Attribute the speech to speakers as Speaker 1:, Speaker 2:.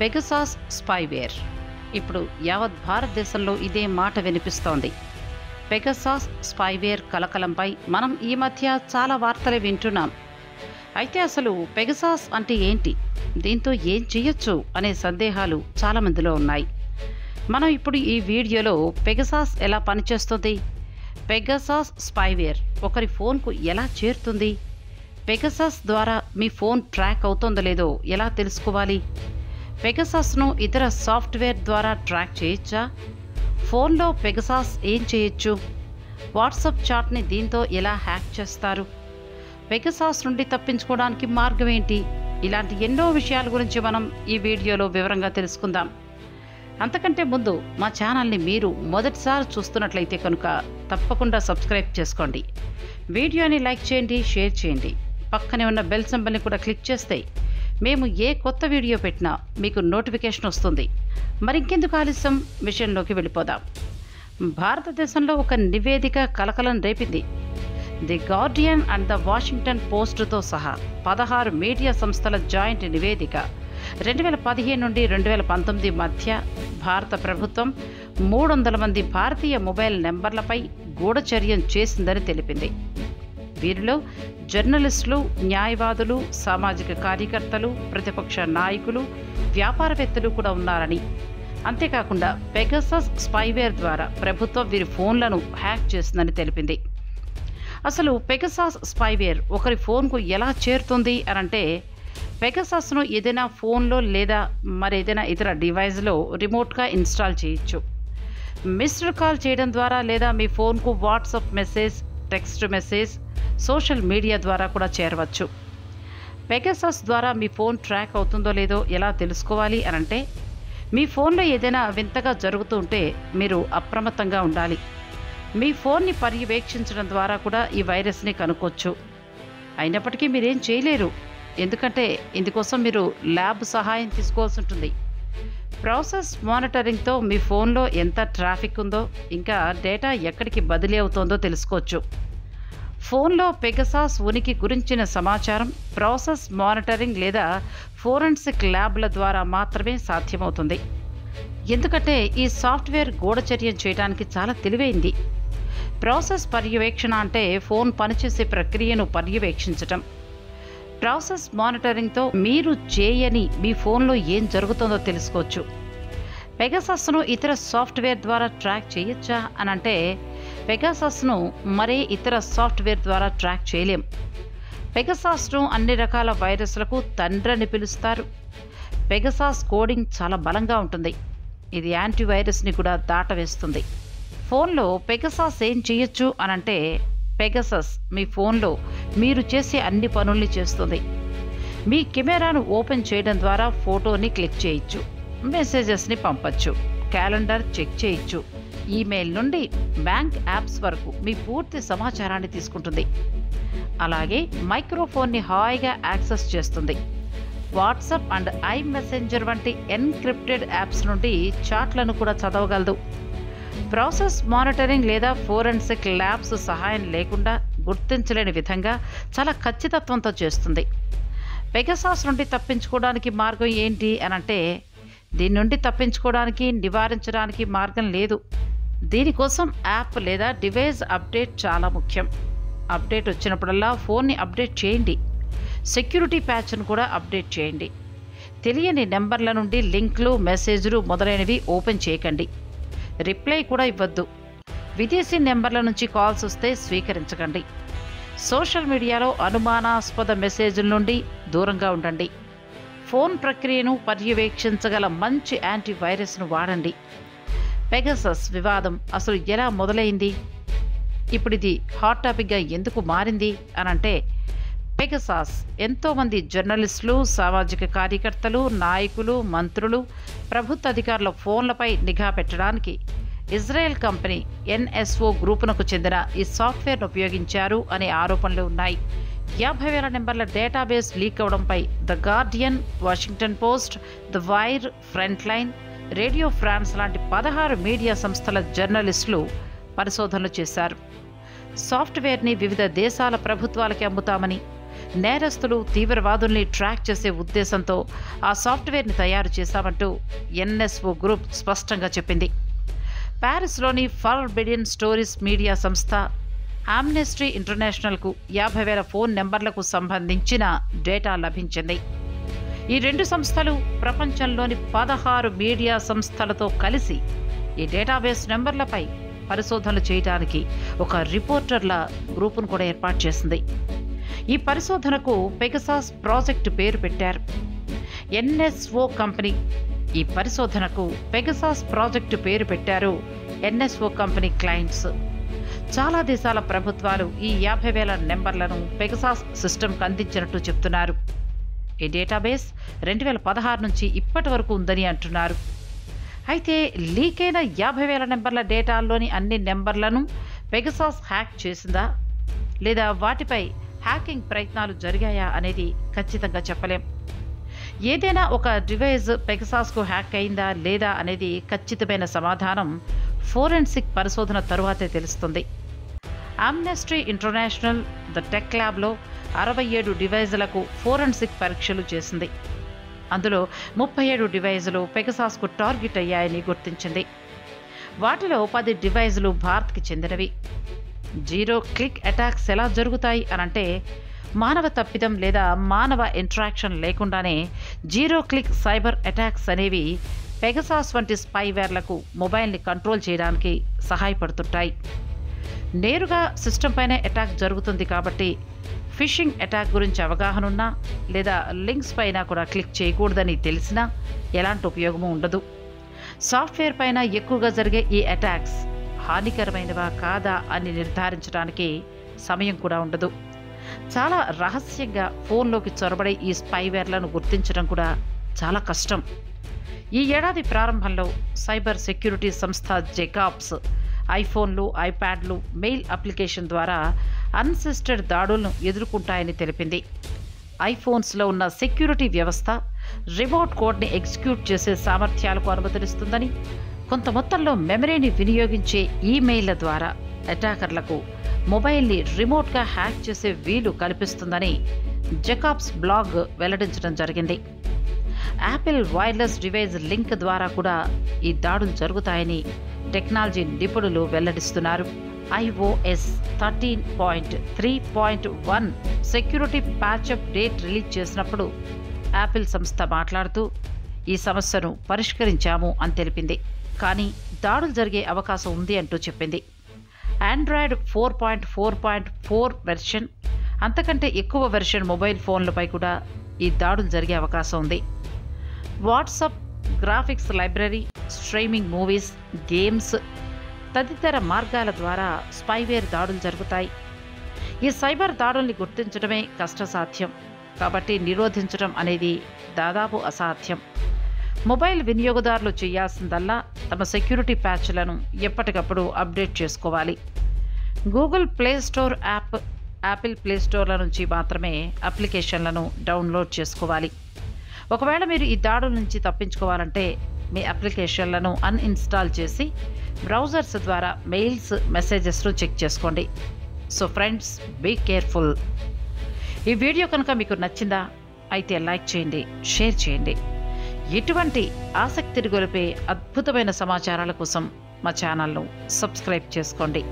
Speaker 1: Pegasus spyware. ఇప్పుడు యావత్ భారతదేశంలో ఇదే మాట వినిపిస్తోంది. పెగసాస్ స్పైవేర్ కలకలంపై మనం ఈ మధ్య చాలా వార్తలు వింటున్నాం. అయితే అసలు పెగసాస్ అంటే ఏంటి? దీంతో ఏం చేయొచ్చు అనే సందేహాలు చాలామందిలో ఉన్నాయి. మనం ఇప్పుడు ఈ వీడియోలో పెగసాస్ ఎలా పనిచేస్తుంది? పెగసాస్ స్పైవేర్ ఒకరి ఫోన్కు ఎలా చేరుతుంది? పెగసాస్ ద్వారా మీ ఫోన్ ట్రాక్ అవుతుందో లేదో ఎలా తెలుసుకోవాలి? పెగసాస్ను ఇతర సాఫ్ట్వేర్ ద్వారా ట్రాక్ చేయొచ్చా? ఫోన్లో పెగసాస్ ఏం చేయొచ్చు? వాట్సాప్ చాట్ని దీంతో ఎలా హ్యాక్ చేస్తారు? పెగసాస్ నుండి తప్పించుకోవడానికి మార్గం ఏంటి? ఇలాంటి ఎన్నో విషయాల గురించి మనం ఈ వీడియోలో వివరంగా తెలుసుకుందాం. అంతకంటే ముందు మా ఛానల్ని మీరు మొదటిసారి చూస్తున్నట్లయితే కనుక తప్పకుండా సబ్స్క్రైబ్ చేసుకోండి. వీడియోని లైక్ చేయండి షేర్ చేయండి. పక్కనే ఉన్న బెల్ సింబల్ని కూడా క్లిక్ చేస్తే మేము ఏ కొత్త వీడియో పెట్టినా మీకు నోటిఫికేషన్ వస్తుంది. మరింకెందుకు ఆలస్యం? విషయంలోకి వెళ్ళిపోదాం. భారతదేశంలో ఒక నివేదిక కలకలం రేపింది. The Guardian and the Washington పోస్టుతో సహా పదహారు మీడియా సంస్థల జాయింట్ నివేదిక రెండు వేల పదిహేను నుండి రెండు వేల పంతొమ్మిది మధ్య భారత ప్రభుత్వం మూడు వందల మంది భారతీయ మొబైల్ నెంబర్లపై గూఢచర్యం చేసిందని తెలిపింది. వీరిలో జర్నలిస్టులు న్యాయవాదులు సామాజిక కార్యకర్తలు ప్రతిపక్ష నాయకులు వ్యాపారవేత్తలు కూడా ఉన్నారని. అంతేకాకుండా పెగసస్ స్పైవేర్ ద్వారా ప్రభుత్వం వీరి ఫోన్లను హ్యాక్ చేసిందని తెలిపింది. అసలు పెగసాస్ స్పైవేర్ ఒకరి ఫోన్కు ఎలా చేరుతుంది అనంటే పెగసాస్ను ఏదైనా ఫోన్లో లేదా మరేదైనా ఇతర డివైస్లో రిమోట్గా ఇన్స్టాల్ చేయొచ్చు. మిస్డ్ కాల్ చేయడం ద్వారా లేదా మీ ఫోన్కు WhatsApp message text message social media ద్వారా కూడా చేరవచ్చు. పెగసస్ ద్వారా మీ ఫోన్ ట్రాక్ అవుతుందో లేదో ఎలా తెలుసుకోవాలి అనంటే మీ ఫోన్లో ఏదైనా వింతగా జరుగుతూ ఉంటే మీరు అప్రమత్తంగా ఉండాలి. మీ ఫోన్ని పర్యవేక్షించడం ద్వారా కూడా ఈ వైరస్ని కనుక్కోవచ్చు. అయినప్పటికీ మీరేం చేయలేరు. ఎందుకంటే ఇందుకోసం మీరు ల్యాబ్ సహాయం తీసుకోవాల్సి ఉంటుంది. ప్రాసెస్ మానిటరింగ్తో మీ ఫోన్లో ఎంత ట్రాఫిక్ ఉందో ఇంకా డేటా ఎక్కడికి బదిలీ అవుతోందో తెలుసుకోవచ్చు. ఫోన్లో పెగసాస్ ఉనికి గురించిన సమాచారం ప్రాసెస్ మానిటరింగ్ లేదా ఫోరెన్సిక్ ల్యాబ్ల ద్వారా మాత్రమే సాధ్యమవుతుంది. ఎందుకంటే ఈ సాఫ్ట్వేర్ గూఢచర్యం చేయడానికి చాలా తెలివైంది. ప్రాసెస్ పర్యవేక్షణ అంటే ఫోన్ పనిచేసే ప్రక్రియను పర్యవేక్షించటం. ప్రాసెస్ మానిటరింగ్తో మీరు చేయని మీ ఫోన్లో ఏం జరుగుతుందో తెలుసుకోవచ్చు. పెగసస్ను ఇతర సాఫ్ట్వేర్ ద్వారా ట్రాక్ చేయొచ్చా అని అంటే పెగాసాస్ను మరే ఇతర సాఫ్ట్వేర్ ద్వారా ట్రాక్ చేయలేం. పెగసాస్ను అన్ని రకాల వైరస్లకు తండ్రని పిలుస్తారు. పెగసాస్ కోడింగ్ చాలా బలంగా ఉంటుంది. ఇది యాంటీవైరస్ని కూడా దాటవేస్తుంది. ఫోన్లో పెగసాస్ ఏం చేయొచ్చు అనంటే పెగసస్ మీ ఫోన్లో మీరు చేసే అన్ని పనుల్ని చేస్తుంది. మీ కెమెరాను ఓపెన్ చేయడం ద్వారా ఫోటోని క్లిక్ చేయొచ్చు. మెసేజెస్ని పంపచ్చు. క్యాలెండర్ చెక్ చేయొచ్చు. ఈమెయిల్ నుండి బ్యాంక్ యాప్స్ వరకు మీ పూర్తి సమాచారాన్ని తీసుకుంటుంది. అలాగే మైక్రోఫోన్ని హాయిగా యాక్సెస్ చేస్తుంది. వాట్సాప్ అండ్ ఐ మెసెంజర్ వంటి ఎన్క్రిప్టెడ్ యాప్స్ నుండి చాట్లను కూడా చదవగలదు. ప్రాసెస్ మానిటరింగ్ లేదా ఫోరెన్సిక్ ల్యాబ్స్ సహాయం లేకుండా గుర్తించలేని విధంగా చాలా ఖచ్చితత్వంతో చేస్తుంది. పెగసాస్ నుండి తప్పించుకోవడానికి మార్గం ఏంటి అని అంటే దీని నుండి తప్పించుకోవడానికి నివారించడానికి మార్గం లేదు. దీనికోసం యాప్ లేదా డివైస్ అప్డేట్ చాలా ముఖ్యం. అప్డేట్ వచ్చినప్పుడల్లా ఫోన్ని అప్డేట్ చేయండి. సెక్యూరిటీ ప్యాచ్ను కూడా అప్డేట్ చేయండి. తెలియని నెంబర్ల నుండి లింక్లు మెసేజ్లు మొదలైనవి ఓపెన్ చేయకండి. రిప్లై కూడా ఇవ్వద్దు. విదేశీ నెంబర్ల నుంచి కాల్స్ వస్తే స్వీకరించకండి. సోషల్ మీడియాలో అనుమానాస్పద మెసేజ్ల నుండి దూరంగా ఉండండి. ఫోన్ ప్రక్రియను పర్యవేక్షించగల మంచి యాంటీవైరస్ను వాడండి. పెగసస్ వివాదం అసలు ఎలా మొదలైంది? ఇప్పుడు ఇది హాట్ టాపిక్గా ఎందుకు మారింది? అనంటే పెగసాస్ ఎంతోమంది జర్నలిస్టులు సామాజిక కార్యకర్తలు నాయకులు మంత్రులు ప్రభుత్వ అధికారుల ఫోన్లపై నిఘా పెట్టడానికి ఇజ్రాయెల్ కంపెనీ ఎన్ఎస్ఓ గ్రూపునకు చెందిన ఈ సాఫ్ట్వేర్ను ఉపయోగించారు అనే ఆరోపణలు ఉన్నాయి. యాభై వేల నెంబర్ల database leak అవడంపై the Guardian Washington Post the Wire Frontline Radio France లాంటి పదహారు మీడియా సంస్థల జర్నలిస్టులు పరిశోధనలు చేశారు. సాఫ్ట్వేర్ని వివిధ దేశాల ప్రభుత్వాలకి అమ్ముతామని నేరస్తులు తీవ్రవాదుల్ని ట్రాక్ చేసే ఉద్దేశంతో ఆ సాఫ్ట్వేర్ని తయారు చేశామంటూ ఎన్ఎస్ఓ గ్రూప్ స్పష్టంగా చెప్పింది. ప్యారిస్లోని ఫర్బిడియన్ స్టోరీస్ మీడియా సంస్థ ఆమ్నెస్టీ ఇంటర్నేషనల్కు యాభై వేల ఫోన్ నెంబర్లకు సంబంధించిన డేటా లభించింది. ఈ రెండు సంస్థలు ప్రపంచంలోని పదహారు మీడియా సంస్థలతో కలిసి ఈ డేటాబేస్ నెంబర్లపై పరిశోధనలు చేయడానికి ఒక రిపోర్టర్ల గ్రూపును కూడా ఏర్పాటు చేసింది. ఈ పరిశోధనకు పెగసాస్ ప్రాజెక్టు పేరు పెట్టారు. NSO company. ఈ పరిశోధనకు పెగసాస్ ప్రాజెక్టు పేరు పెట్టారు ఎన్ఎస్ఓ కంపెనీ క్లయింట్స్. చాలా దేశాల ప్రభుత్వాలు ఈ యాభై వేల నెంబర్లను పెగసాస్ సిస్టమ్కి అందించినట్టు చెప్తున్నారు. ఈ డేటాబేస్ రెండు వేల పదహారు నుంచి ఇప్పటి వరకు ఉందని అంటున్నారు. అయితే లీక్ అయిన యాభై వేల నెంబర్ల డేటాల్లోని అన్ని నెంబర్లను పెగసాస్ హ్యాక్ చేసిందా? లేదా వాటిపై హ్యాకింగ్ ప్రయత్నాలు జరిగాయా అనేది ఖచ్చితంగా చెప్పలేం. ఏదైనా ఒక డివైజ్ పెగసాస్కు హ్యాక్ అయిందా లేదా అనేది ఖచ్చితమైన సమాధానం ఫోరెన్సిక్ పరిశోధన తరువాతే తెలుస్తుంది. ఆమ్నెస్ట్రీ ఇంటర్నేషనల్ ద టెక్ ల్యాబ్లో అరవై ఏడు డివైజులకు ఫోరెన్సిక్ పరీక్షలు చేసింది. అందులో ముప్పై ఏడు డివైజులు పెగసాస్కు టార్గెట్ అయ్యాయని గుర్తించింది. వాటిలో పది డివైజులు భారత్కి చెందినవి. జీరో క్లిక్ అటాక్స్ ఎలా జరుగుతాయి అనంటే మానవ తప్పిదం లేదా మానవ ఇంట్రాక్షన్ లేకుండానే జీరో క్లిక్ సైబర్ అటాక్స్ అనేవి పెగసాస్ వంటి స్పైవేర్లకు మొబైల్ని కంట్రోల్ చేయడానికి సహాయపడుతుంటాయి. నేరుగా సిస్టమ్ పైన అటాక్ జరుగుతుంది కాబట్టి ఫిషింగ్ అటాక్ గురించి అవగాహన ఉన్నా లేదా లింక్స్ పైన కూడా క్లిక్ చేయకూడదని తెలిసినా ఎలాంటి ఉపయోగము ఉండదు. సాఫ్ట్వేర్ పైన ఎక్కువగా జరిగే ఈ అటాక్స్ హానికరమైనవా కాదా అని నిర్ధారించడానికి సమయం కూడా ఉండదు. చాలా రహస్యంగా ఫోన్లోకి చొరబడే ఈ స్పైవేర్లను గుర్తించడం కూడా చాలా కష్టం. ఈ ఏడాది ప్రారంభంలో సైబర్ సెక్యూరిటీ సంస్థ జెకాప్స్ ఐఫోన్లు ఐప్యాడ్లు మెయిల్ అప్లికేషన్ ద్వారా అన్సిస్టెడ్ దాడులను ఎదుర్కొంటాయని తెలిపింది. ఐఫోన్స్లో ఉన్న సెక్యూరిటీ వ్యవస్థ రిమోట్ కోడ్ని ఎగ్జిక్యూట్ చేసే సామర్థ్యాలకు అనుమతినిస్తుందని కొంత మొత్తంలో మెమరీని వినియోగించే ఈమెయిల్ల ద్వారా అటాకర్లకు మొబైల్ని రిమోట్గా హ్యాక్ చేసే వీలు కల్పిస్తుందని జకాబ్స్ బ్లాగ్ వెల్లడించడం జరిగింది. యాపిల్ వైర్లెస్ డివైజ్ లింక్ ద్వారా కూడా ఈ దాడులు జరుగుతాయని టెక్నాలజీ నిపుణులు వెల్లడిస్తున్నారు. IOS thirteen point three point one security patch update release చేసినప్పుడు యాపిల్ సంస్థ మాట్లాడుతూ ఈ సమస్యను పరిష్కరించాము అని తెలిపింది. కానీ దాడులు జరిగే అవకాశం ఉంది అంటూ చెప్పింది. Android four point four point four version అంతకంటే ఎక్కువ వెర్షన్ మొబైల్ ఫోన్లపై కూడా ఈ దాడులు జరిగే అవకాశం ఉంది. WhatsApp graphics library streaming movies games తదితర మార్గాల ద్వారా స్పైవేర్ దాడులు జరుగుతాయి. ఈ సైబర్ దాడుల్ని గుర్తించడమే కష్టసాధ్యం. కాబట్టి నిరోధించడం అనేది దాదాపు అసాధ్యం. మొబైల్ వినియోగదారులు చేయాల్సిందల్లా తమ సెక్యూరిటీ ప్యాచ్లను ఎప్పటికప్పుడు అప్డేట్ చేసుకోవాలి. Google Play Store app Apple Play స్టోర్ల నుంచి మాత్రమే అప్లికేషన్లను డౌన్లోడ్ చేసుకోవాలి. ఒకవేళ మీరు ఈ దాడుల నుంచి తప్పించుకోవాలంటే మీ అప్లికేషన్లను అన్ఇన్స్టాల్ చేసి బ్రౌజర్స్ ద్వారా మెయిల్స్ మెసేజెస్ను చెక్ చేసుకోండి. So friends be careful. ఈ వీడియో కనుక మీకు నచ్చిందా అయితే లైక్ చేయండి షేర్ చేయండి. ఎటువంటి ఆసక్తిని గొలిపే అద్భుతమైన సమాచారాల కోసం మా ఛానల్ను సబ్స్క్రైబ్ చేసుకోండి.